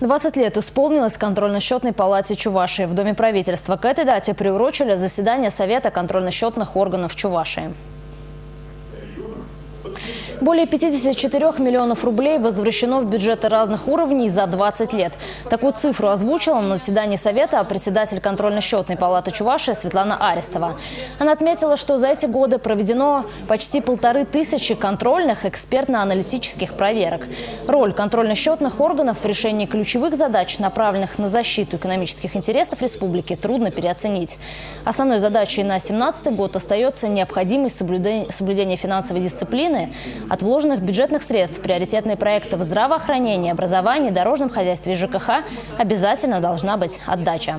20 лет исполнилось контрольно-счетной палате Чувашии. В Доме правительства к этой дате приурочили заседание Совета контрольно-счетных органов Чувашии. Более 54 миллионов рублей возвращено в бюджеты разных уровней за 20 лет. Такую цифру озвучила на заседании Совета председатель контрольно-счетной палаты Чувашии Светлана Арестова. Она отметила, что за эти годы проведено почти полторы тысячи контрольных экспертно-аналитических проверок. Роль контрольно-счетных органов в решении ключевых задач, направленных на защиту экономических интересов республики, трудно переоценить. Основной задачей на 2017 год остается необходимость соблюдения, финансовой дисциплины, от вложенных бюджетных средств приоритетные проекты в здравоохранении, образовании, дорожном хозяйстве и ЖКХ обязательно должна быть отдача.